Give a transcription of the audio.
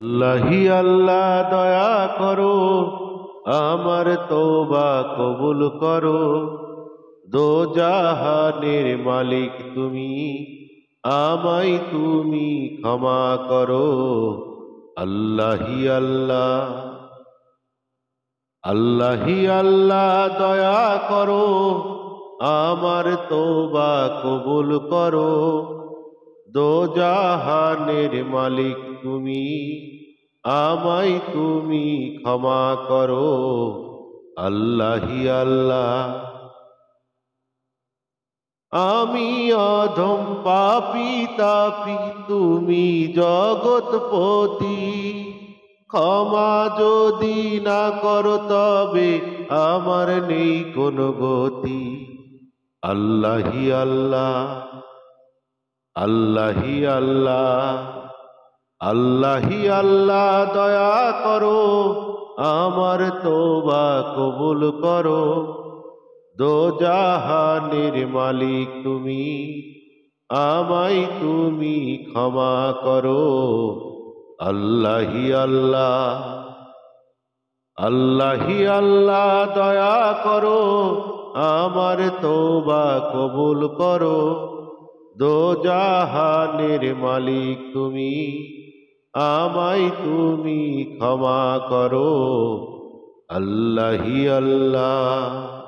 আল্লাহি আল্লাহ দয়া করো, আমার তোবা কবুল করো। দো জাহানের মালিক তুমি, আমায় তুমি ক্ষমা করো। আল্লাহি আল্লাহ আল্লাহি আল্লাহ দয়া করো, আমার তোবা কবুল করো। দো জাহানের মালিক তুমি, আমায় তুমি ক্ষমা করো। আল্লাহি আল্লাহ। আমি অধম পাপি তাপি, তুমি জগৎপতি। ক্ষমা যদি না করো তবে আমার নেই কোনো গতি। আল্লাহি আল্লাহ। আল্লাহি আল্লাহ আল্লাহি আল্লাহ, দয়া করো, আমার তোবা কবুল করো। দো জাহানের মালিক তুমি, আমায় তুমি ক্ষমা করো। আল্লাহি আল্লাহ আল্লাহি আল্লাহ, দয়া করো, আমার তোবা কবুল করো। দো জাহানের মালিক তুমি আমায় তুমি ক্ষমা করো। আল্লাহি আল্লাহ।